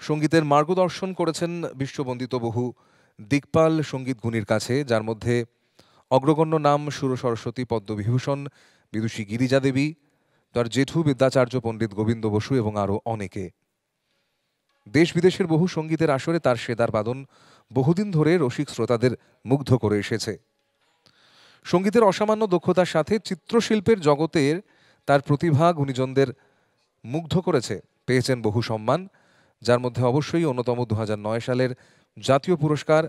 সঙ্গীতের মার্গদর্শন করেছেন বিশ্ববন্দিত বহু দিকপাল সংগীত গুণীর কাছে, যার মধ্যে অগ্রগণ্য নাম সুর সরস্বতী পদ্মবিভূষণ, বিদুষী গিরিজা দেবী, তার জেঠু বিদ্যাচার্য পণ্ডিত গোবিন্দ বসু এবং আরও অনেকে। দেশ বিদেশের বহু সঙ্গীতের আসরে তার সেদার বাদন বহুদিন ধরে রসিক শ্রোতাদের মুগ্ধ করে এসেছে। সঙ্গীতের অসামান্য দক্ষতার সাথে চিত্রশিল্পের জগতের তার প্রতিভা গুণীজনদের মুগ্ধ করেছে, পেয়েছেন বহু সম্মান। যার মধ্যে অবশ্যই অন্যতম দু হাজার নয় সালের জাতীয় পুরস্কার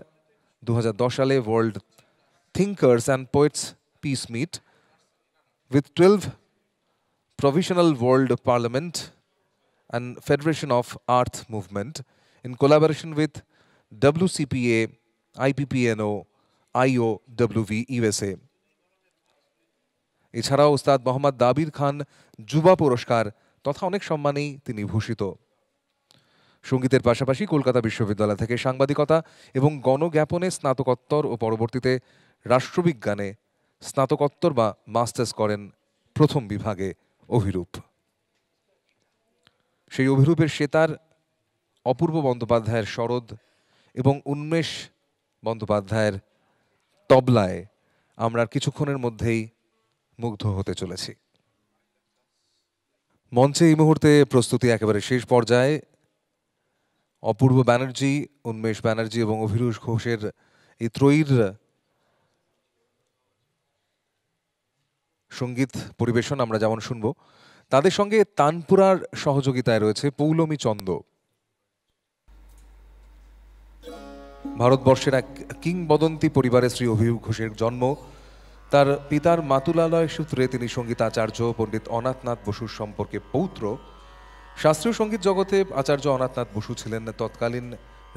দু হাজার দশ সালে world thinkers and poets peace meet with twelve provisional provisional world parliament and federation of earth movement in collaboration with wcpa ippno iowv usa এছাড়াও ওস্তাদ মোহাম্মদ দাবির খান যুবা পুরস্কার তথা অনেক সম্মানেই তিনি ভূষিত। সঙ্গীতের পাশাপাশি কলকাতা বিশ্ববিদ্যালয় থেকে সাংবাদিকতা এবং গণজ্ঞাপনে স্নাতকোত্তর ও পরবর্তীতে রাষ্ট্রবিজ্ঞানে স্নাতকোত্তর বা মাস্টার্স করেন প্রথম বিভাগে অভিরূপ। সেই অভিরূপের সেতার অপূর্ব বন্দ্যোপাধ্যায়ের শরদ এবং উন্মেষ বন্দ্যোপাধ্যায়ের তবলায় আমরা কিছুক্ষণের মধ্যেই মুগ্ধ হতে চলেছি। মঞ্চে এই মুহূর্তে প্রস্তুতি একেবারে শেষ পর্যায়ে অপূর্ব ব্যানার্জি, উন্মেষ ব্যানার্জি এবং অভিরুষ ঘোষের এই ত্রয়ীর সংগীত পরিবেশন আমরা যেমন শুনব, তাদের সঙ্গে তানপুরার সহযোগিতায় রয়েছে পৌলমী চন্দ। ভারতবর্ষের এক কিংবদন্তি পরিবারে শ্রী অভিরূপ ঘোষের জন্ম। তার পিতার মাতুলালয় সূত্রে তিনি সঙ্গীতাচার্য, পণ্ডিত অনাথনাথ বসুর সম্পর্কে পৌত্র। শাস্ত্রীয় সংগীত জগতে আচার্য অনাথনাথ বসু ছিলেন তৎকালীন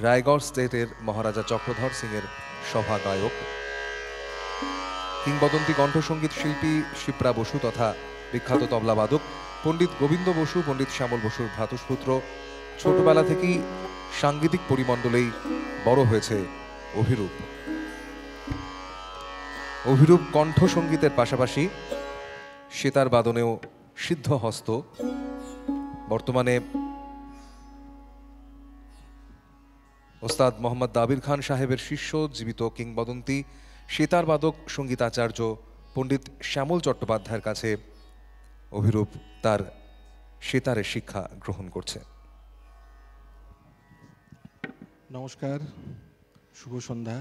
রায়গড় স্টেটের মহারাজা চক্রধর সিংয়ের সভা গায়ক কিংবদন্তি কণ্ঠসঙ্গীত শিল্পী শিপ্রা বসু তথা বিখ্যাত তবলাবাদক পণ্ডিত গোবিন্দ বসু, পণ্ডিত শ্যামল বসুর ভ্রাতুষ্পুত্র ছোটবেলা থেকেই সাংগীতিক পরিমণ্ডলেই বড় হয়েছে অভিরূপ। অভিরূপ কণ্ঠসঙ্গীতের পাশাপাশি সেতার বাদনেও সিদ্ধহস্ত বর্তমানে ওস্তাদ মোহাম্মদ দাবির খান সাহেবের শিষ্য, জীবিত কিংবদন্তি, সেতার বাদক, সঙ্গীতাচার্য, পণ্ডিত শ্যামল চট্টোপাধ্যায়ের কাছে অভিরূপ তার সেতারের শিক্ষা গ্রহণ করছে। নমস্কার, শুভ সন্ধ্যা।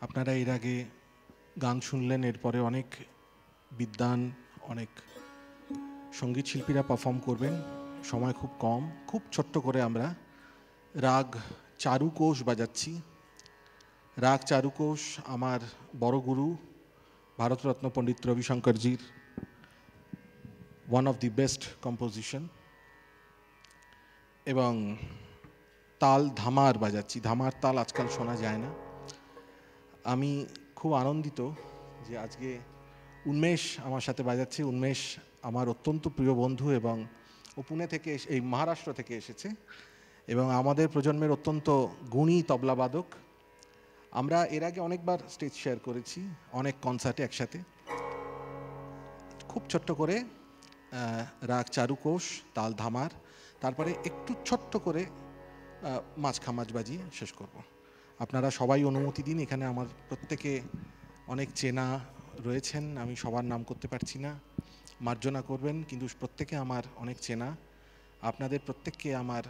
আপনারা এর আগে গান শুনলেন, এরপরে অনেক বিদ্বান অনেক সংগীত শিল্পীরা পারফর্ম করবেন। সময় খুব কম, খুব ছোট্ট করে আমরা রাগ চারুকোষ বাজাচ্ছি। রাগ চারুকোষ আমার বড় গুরু Bharat Ratna Pandit রবিশঙ্করজির one of the best composition এবং তাল ধামার বাজাচ্ছি, ধামার তাল আজকাল শোনা যায় না। আমি খুব আনন্দিত যে আজকে উন্মেষ আমার সাথে বাজাচ্ছে। উন্মেষ আমার অত্যন্ত প্রিয় বন্ধু এবং ও পুনে থেকে এই মহারাষ্ট্র থেকে এসেছে এবং আমাদের প্রজন্মের অত্যন্ত গুণী তবলাবাদক। আমরা এর আগে অনেকবার স্টেজ শেয়ার করেছি, অনেক কনসার্টে একসাথে। খুব ছোট্ট করে রাগ চারুকোষ, তাল ধামার, তারপরে একটু ছোট্ট করে মাছ খামাজ বাজিয়ে শেষ করব। আপনারা সবাই অনুমতি দিন, এখানে আমার প্রত্যেকে অনেক চেনা রয়েছেন, আমি সবার নাম করতে পারছি না। মার্জনা করবেন, কিন্তু প্রত্যেকে আমার অনেক চেনা। আপনাদের প্রত্যেককে আমার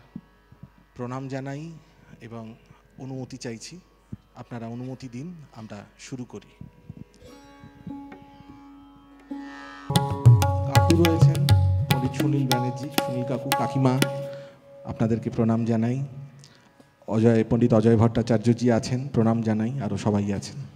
প্রণাম জানাই এবং অনুমতি চাইছি। আপনারা অনুমতি দিন, আমরা শুরু করি। কাকু রয়েছেন, পণ্ডিত সুনীল ব্যানার্জি, সুনীল কাকু কাকিমা, আপনাদেরকে প্রণাম জানাই। অজয়, পণ্ডিত অজয় ভট্টাচার্যজি আছেন, প্রণাম জানাই আরও সবাই আছেন।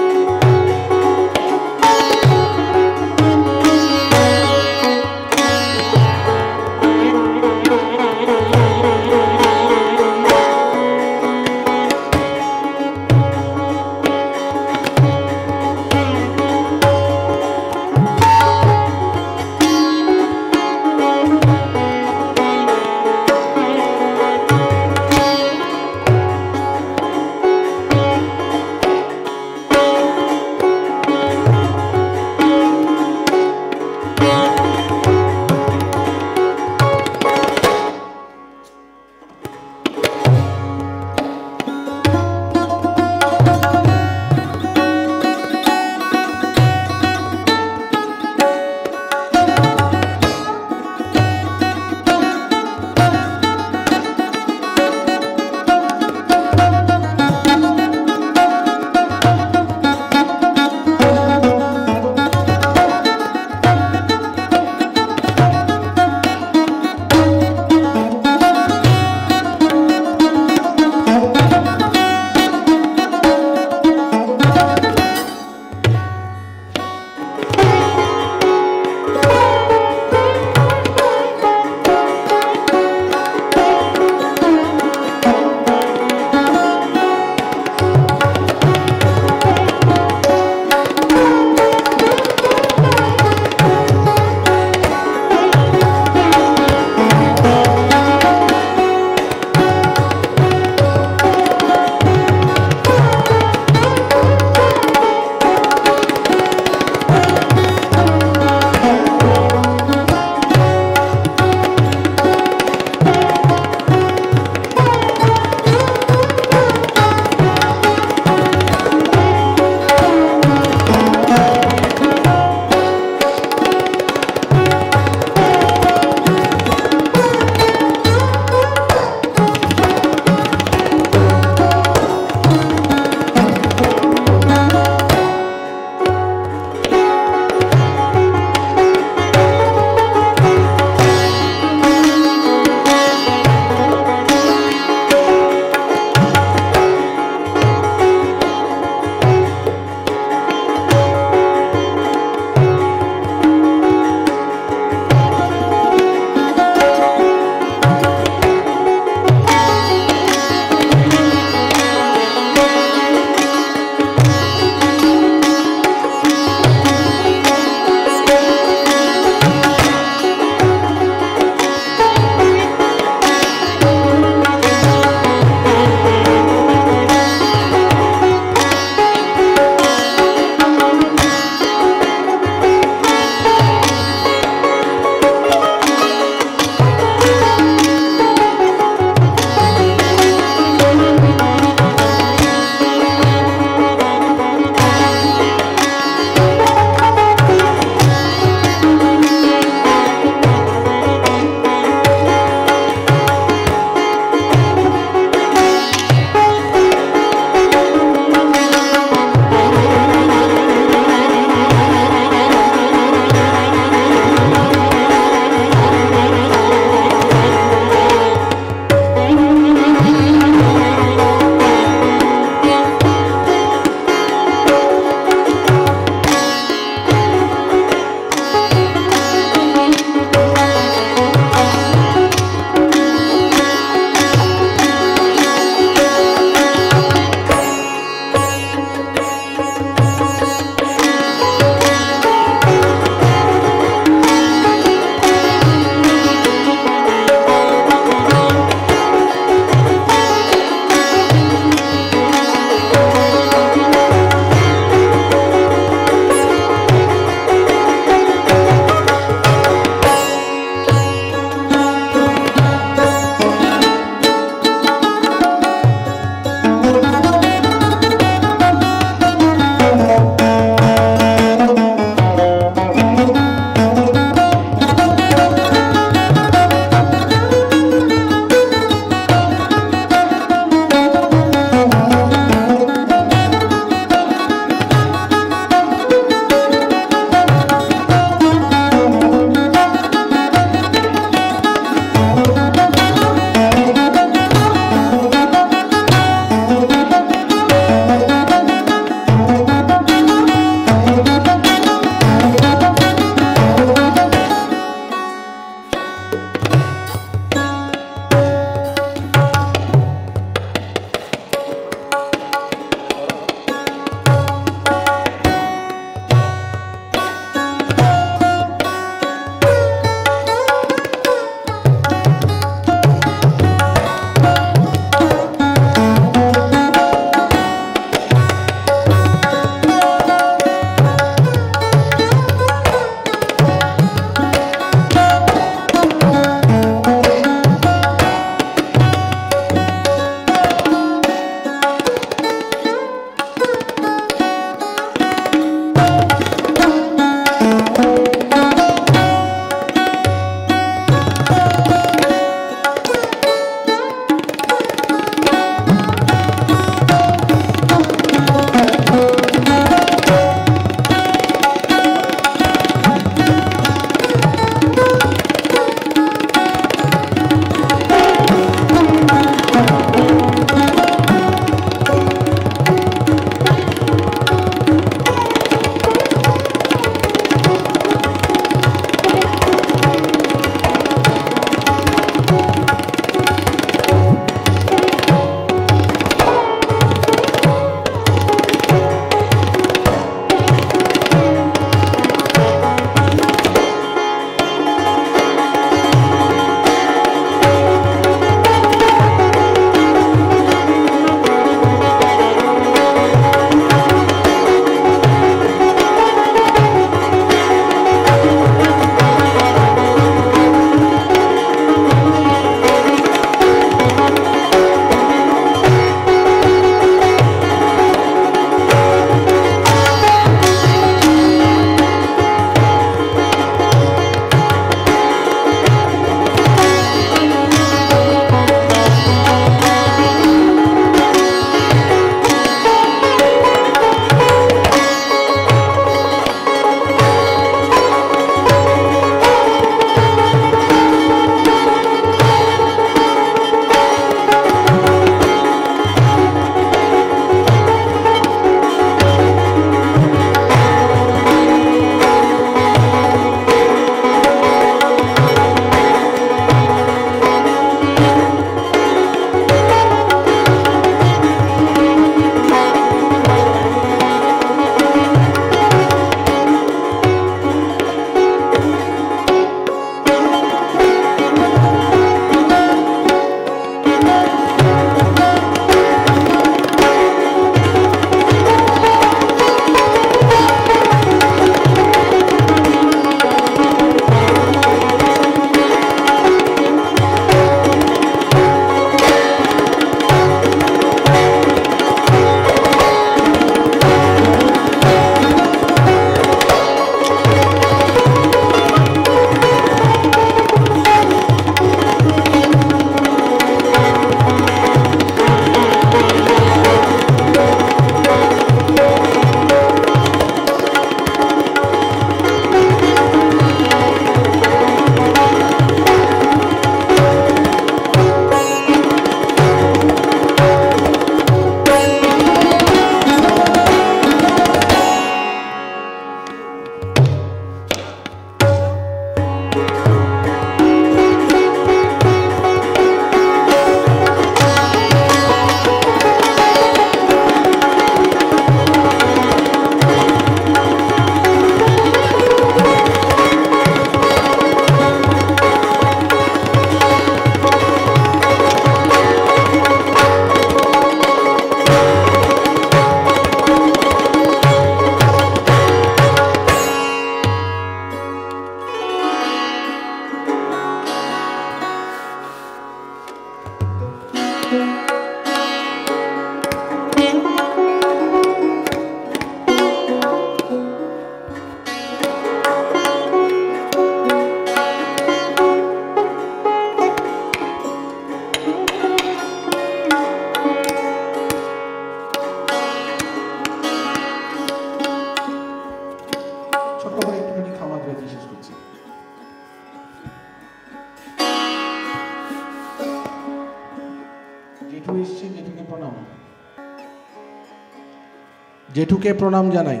জেঠুকে প্রণাম জানাই?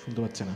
শুনতে পাচ্ছে না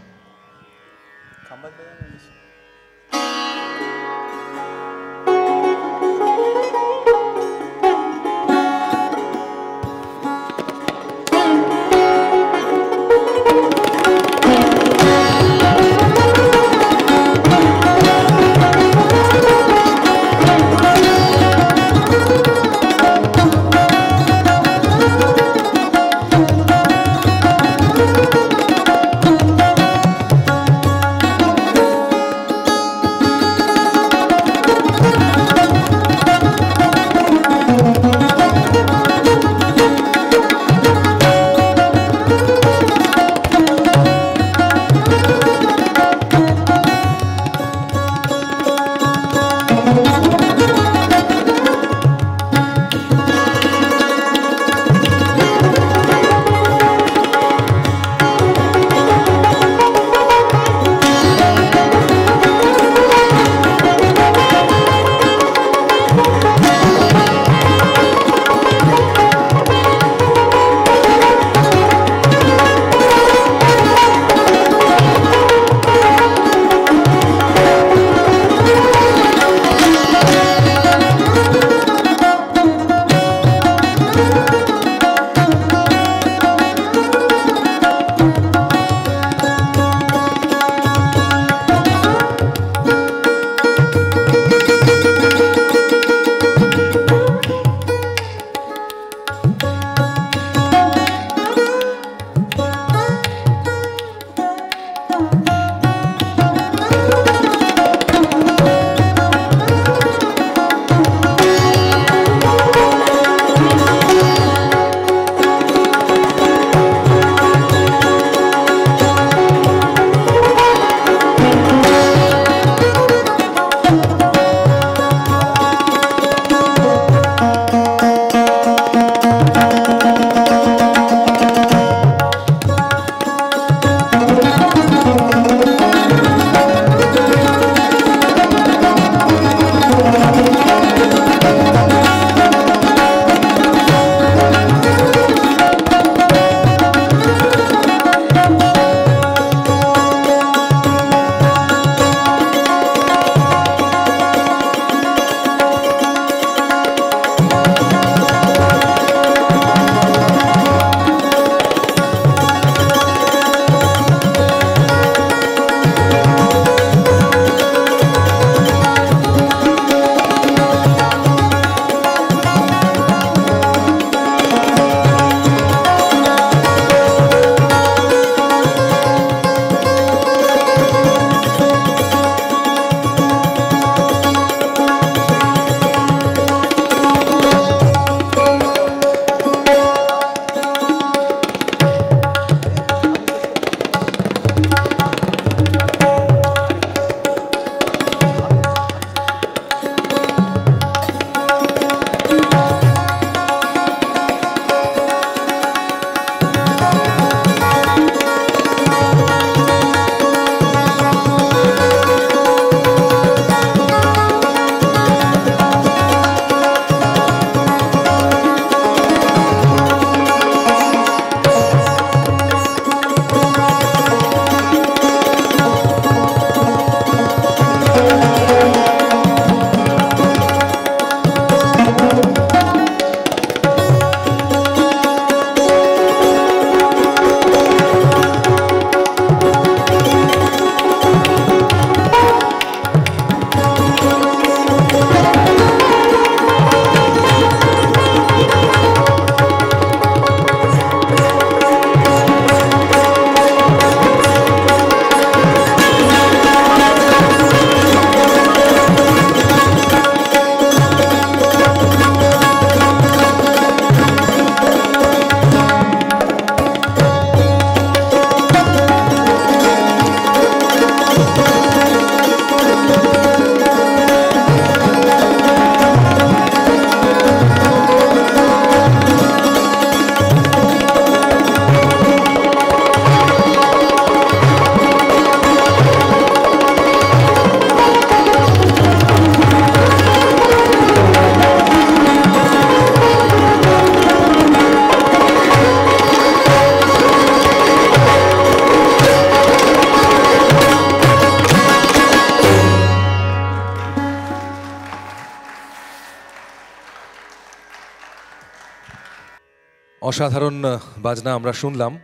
অসাধারণ বাজনা আমরা শুনলাম।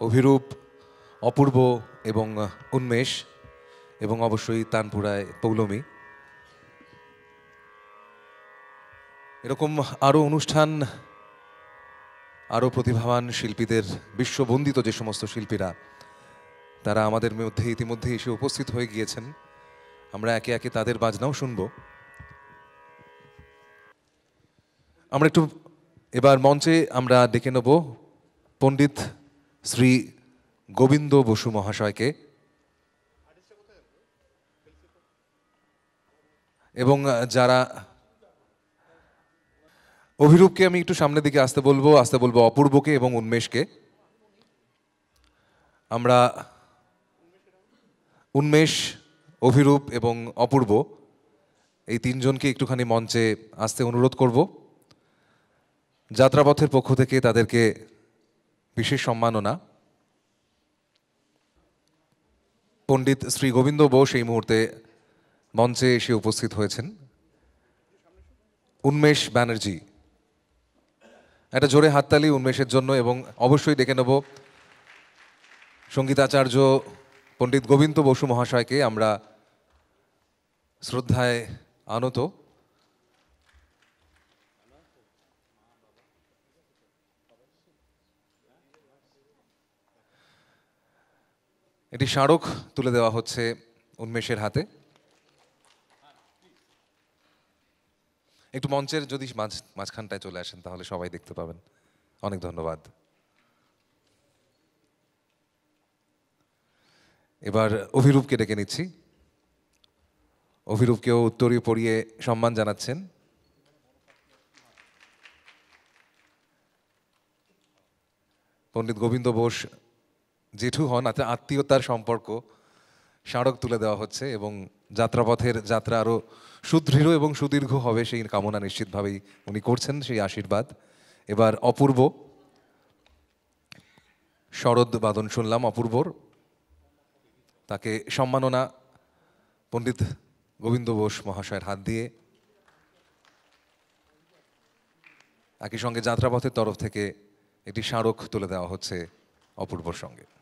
অভিরূপ, অপূর্ব এবং উন্মেষ এবং অবশ্যই তানপুরায় পৌলমী। এরকম আরও অনুষ্ঠান আরও প্রতিভাবান শিল্পীদের, বিশ্ববন্দিত যে সমস্ত শিল্পীরা, তারা আমাদের মধ্যে ইতিমধ্যে এসে উপস্থিত হয়ে গিয়েছেন। আমরা একে একে তাদের বাজনাও শুনব। আমরা একটু এবার মঞ্চে আমরা ডেকে নেব পণ্ডিত শ্রী গোবিন্দ বসু মহাশয়কে। এবং যারা অভিরূপকে আমি একটু সামনের দিকে আসতে বলব আসতে বলব অপূর্বকে এবং উন্মেষকে। আমরা উন্মেষ, অভিরূপ এবং অপূর্ব, এই তিনজনকে একটুখানি মঞ্চে আসতে অনুরোধ করব। যাত্রাপথের পক্ষ থেকে তাদেরকে বিশেষ সম্মাননা। পণ্ডিত শ্রী গোবিন্দ বোস এই মুহূর্তে মঞ্চে এসে উপস্থিত হয়েছেন। উন্মেষ ব্যানার্জি। একটা জোরে হাততালি উন্মেষের জন্য এবং অবশ্যই ডেকে নেব সঙ্গীতাচার্য পণ্ডিত গোবিন্দ বসু মহাশয়কে আমরা শ্রদ্ধায় আনত। এটি স্মারক তুলে দেওয়া হচ্ছে উন্মেষের হাতে। একটু মঞ্চের যদি মাঝ, মাঝখানটায় চলে আসেন, তাহলে সবাই দেখতে পাবেন। অনেক ধন্যবাদ। এবার অভিরূপকে ডেকে নিচ্ছি। অভিরূপকেও উত্তরীয় পড়িয়ে সম্মান জানাচ্ছেন। পণ্ডিত গোবিন্দ বোস জেঠু হন আত্মীয়তার সম্পর্ক স্মারক তুলে দেওয়া হচ্ছে এবং যাত্রাপথের যাত্রা আরও সুদৃঢ় এবং সুদীর্ঘ হবে সেই কামনা নিশ্চিতভাবেই উনি করছেন, সেই আশীর্বাদ। এবার অপূর্ব শরৎ বাদন শুনলাম, অপূর্বর। তাকে সম্মাননা পণ্ডিত গোবিন্দ বোস মহাশয়ের হাত দিয়ে। একই সঙ্গে যাত্রাপথের তরফ থেকে একটি স্মারক তুলে দেওয়া হচ্ছে অপূর্বর সঙ্গে।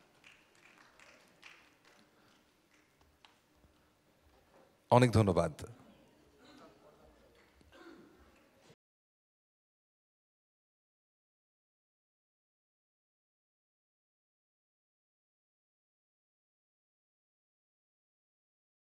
অনেক ধন্যবাদ।